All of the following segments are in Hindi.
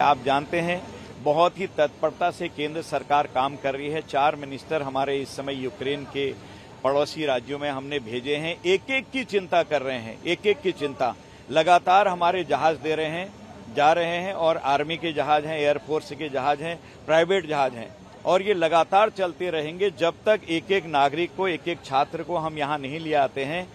आप जानते हैं, बहुत ही तत्परता से केंद्र सरकार काम कर रही है। चार मिनिस्टर हमारे इस समय यूक्रेन के पड़ोसी राज्यों में हमने भेजे हैं। एक एक की चिंता कर रहे हैं एक एक की चिंता। लगातार हमारे जहाज़ दे रहे हैं, जा रहे हैं और आर्मी के जहाज़ हैं एयरफोर्स के जहाज़ हैं, प्राइवेट जहाज़ हैं। और ये लगातार चलते रहेंगे। जब तक एक एक नागरिक को एक एक छात्र को हम यहाँ नहीं ले आते हैं,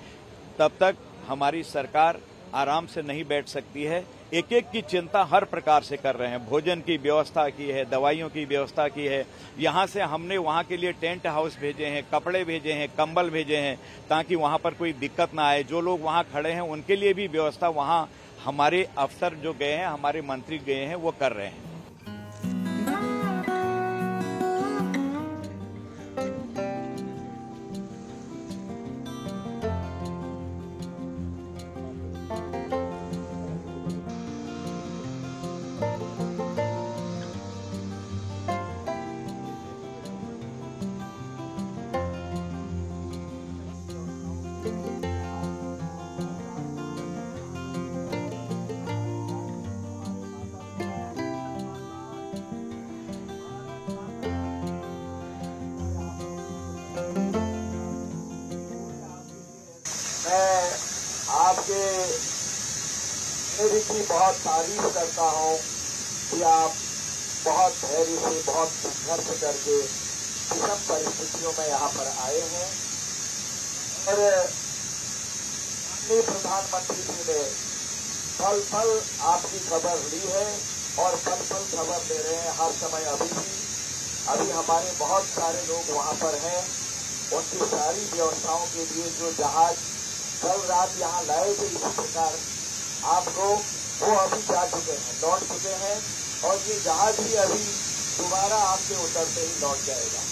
तब तक हमारी सरकार आराम से नहीं बैठ सकती है। एक एक की चिंता हर प्रकार से कर रहे हैं। भोजन की व्यवस्था की है, दवाइयों की व्यवस्था की है। यहाँ से हमने वहाँ के लिए टेंट हाउस भेजे हैं, कपड़े भेजे हैं, कंबल भेजे हैं, ताकि वहाँ पर कोई दिक्कत ना आए। जो लोग वहाँ खड़े हैं, उनके लिए भी व्यवस्था वहाँ हमारे अफसर जो गए हैं, हमारे मंत्री गए हैं, वो कर रहे हैं। मैं आपके की बहुत तारीफ़ करता हूँ कि आप बहुत धैर्य से, बहुत संघर्ष करके विषम परिस्थितियों में यहाँ पर आए हैं। और प्रधानमंत्री जी ने पल पल आपकी खबर ली है और पल पल खबर ले रहे हैं हर समय अभी भी। अभी हमारे बहुत सारे लोग वहाँ पर हैं। उनकी सारी व्यवस्थाओं के लिए जो जहाज़ कल रात यहाँ लाए थे इसी प्रकार आप लोग वो अभी जा चुके हैं, लौट चुके हैं और ये जहाज़ भी अभी दोबारा आपके उतरते ही लौट जाएगा।